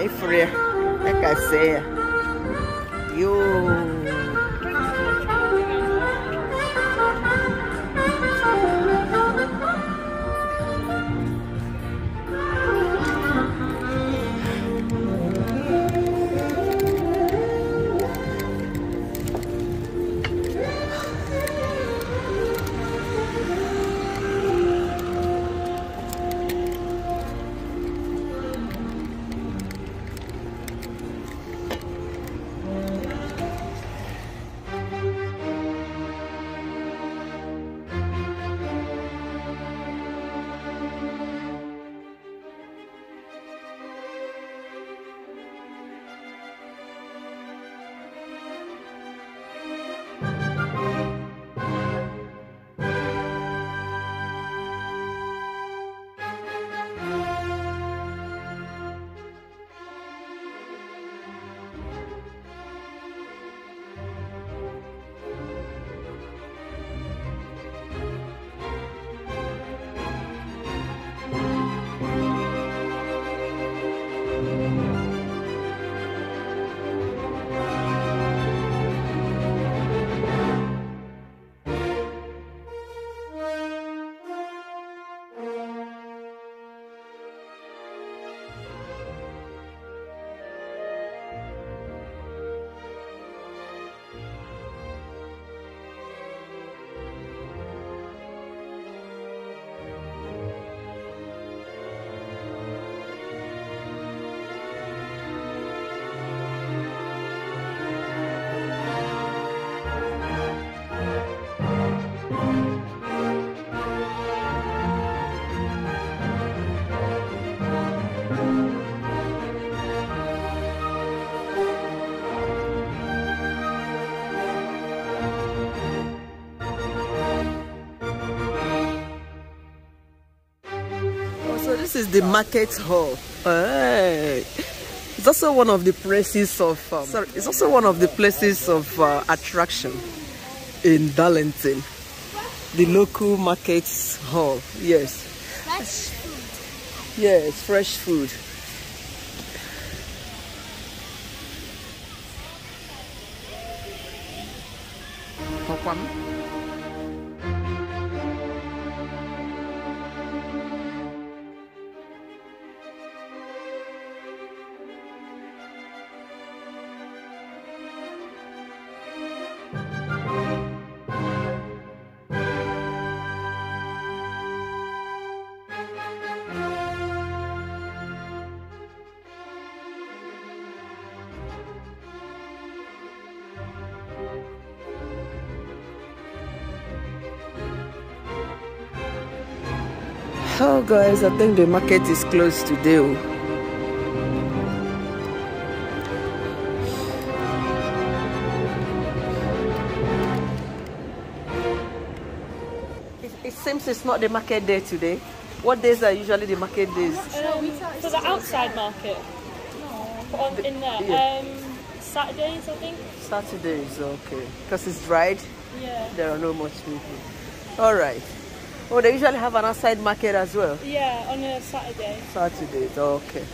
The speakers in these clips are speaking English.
É frio. É que é this is the market hall. Hey. It's also one of the places of um, sorry, it's also one of the places of uh, attraction in Darlington. The local market hall. Yes. Fresh food. Yes, fresh food. Oh guys, I think the market is closed today. oh. It, it seems it's not the market day today. What days are usually the market days? Um, for the outside market. On, in there. Yeah. Um, Saturdays, I think. Saturdays, okay. Because it's dried, Yeah. there are no much people. All right. Oh, they usually have an outside market as well. Yeah, on a Saturday. Saturdays, okay.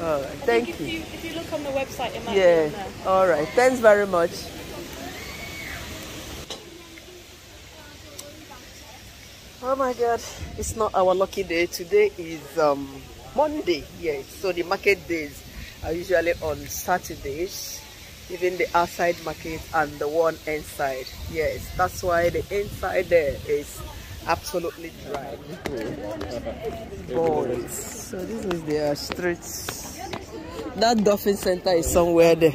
All right, I thank you. if you. If you look on the website, it might be Yeah. on there. All right. Thanks very much. Oh my God! It's not our lucky day. Today is um Monday. Yes. So the market days are usually on Saturdays. Even the outside market and the one inside. Yes. That's why the inside there is absolutely dry. Boys. So this is their streets. That dolphin center is somewhere there.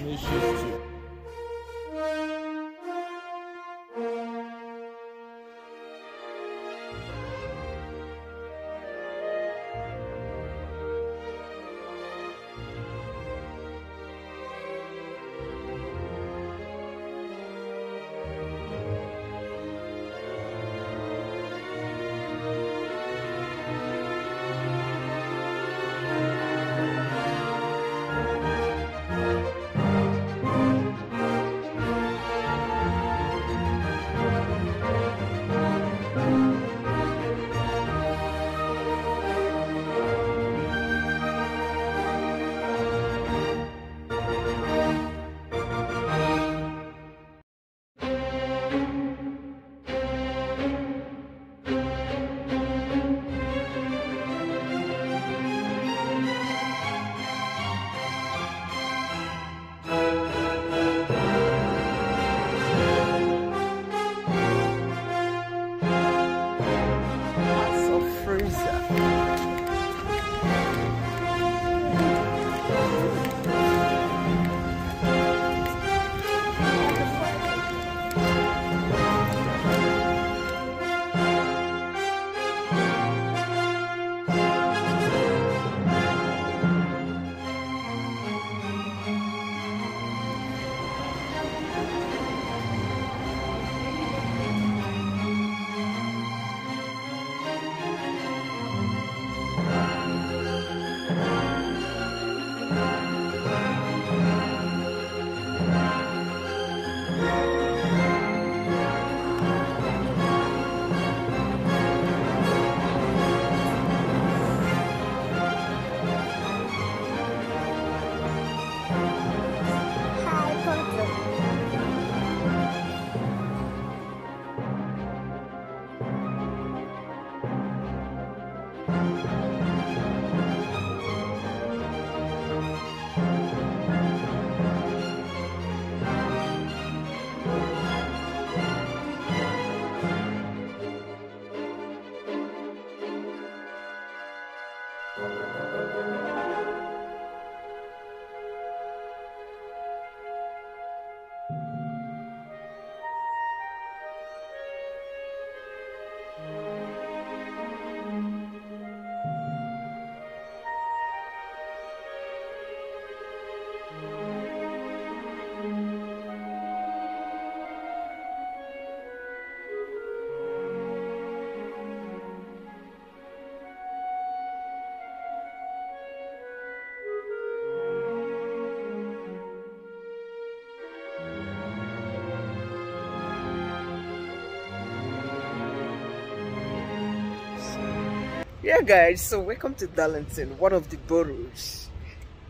Yeah guys so welcome to darlington one of the boroughs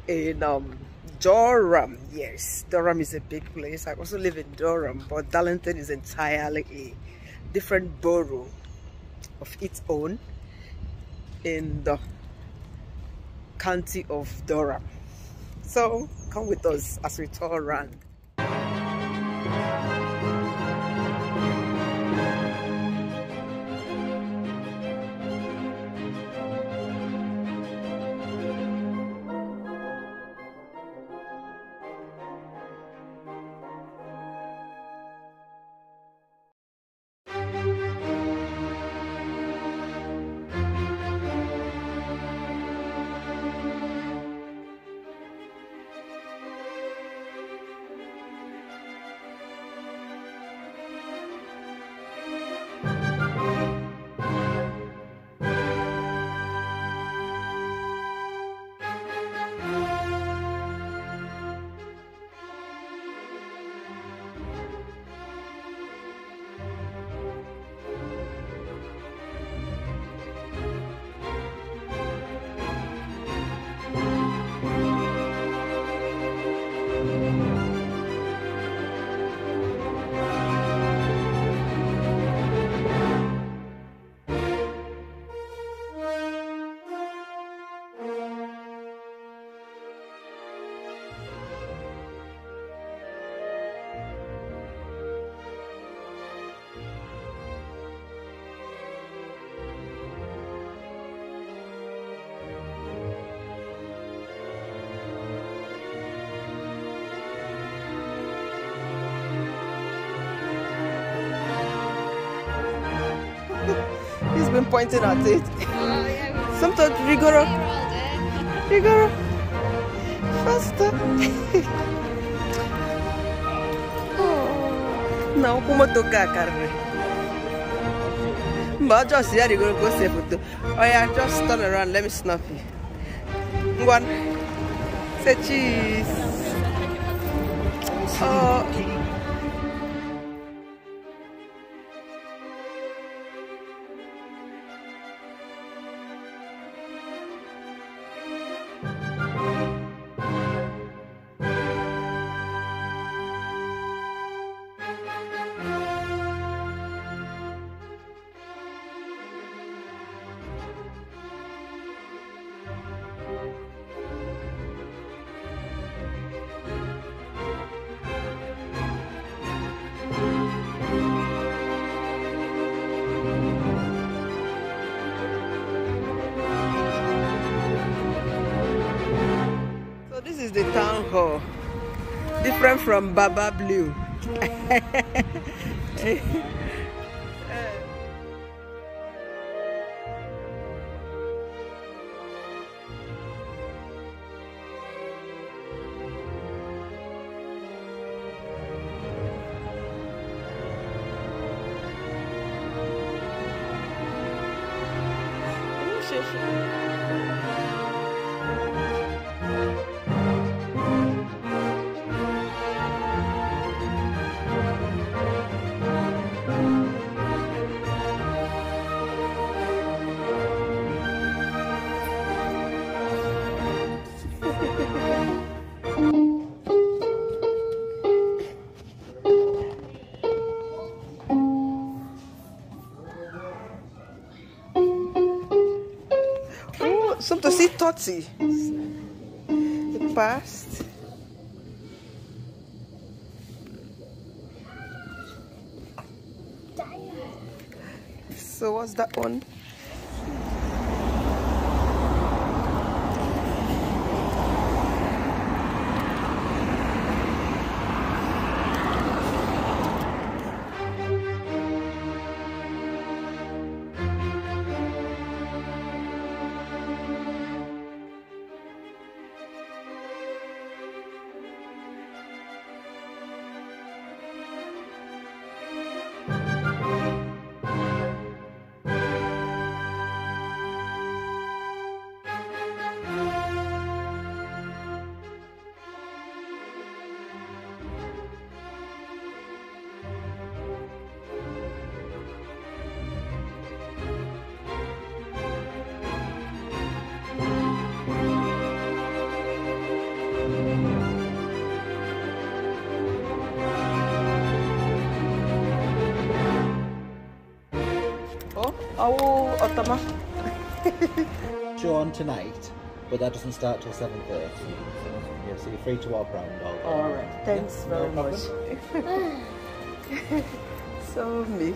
in um durham. Yes durham is a big place. I also live in durham but darlington is entirely a different borough of its own in the county of durham. So come with us as we tour around been pointed at it. Sometimes Rigoro. Rigoro. Faster. Não, como tocar, cara. But just yeah, you're gonna go safe with the... Oh yeah, just turn around, let me snap you. One. Say cheese. Oh. Different from Baba Blue. Oh, some to see Totti. The past. So what's that one? Oh, Otama. Show on tonight, but that doesn't start till 7.30. Yeah, so you're free to walk around all day. All right. Thanks Yeah, very problem. much. so me.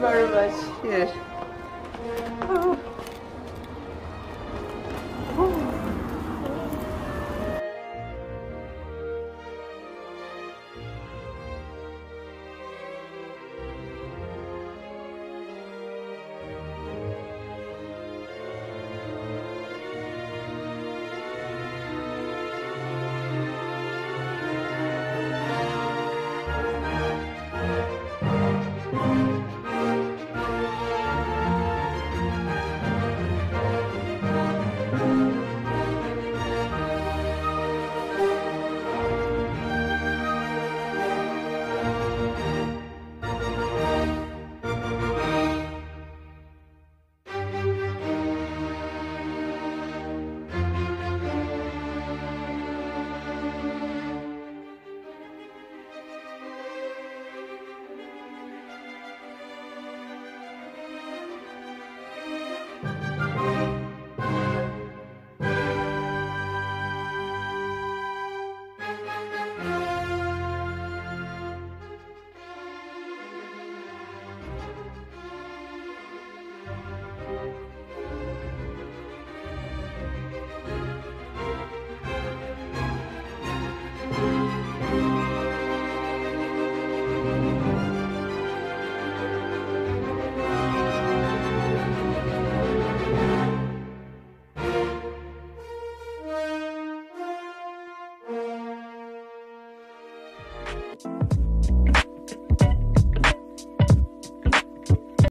Very much. Oh.